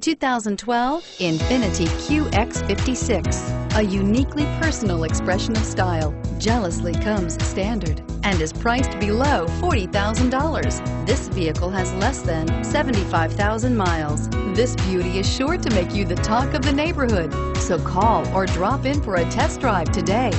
2012 Infiniti QX56. A uniquely personal expression of style, jealously comes standard and is priced below $40,000. This vehicle has less than 75,000 miles. This beauty is sure to make you the talk of the neighborhood. So call or drop in for a test drive today.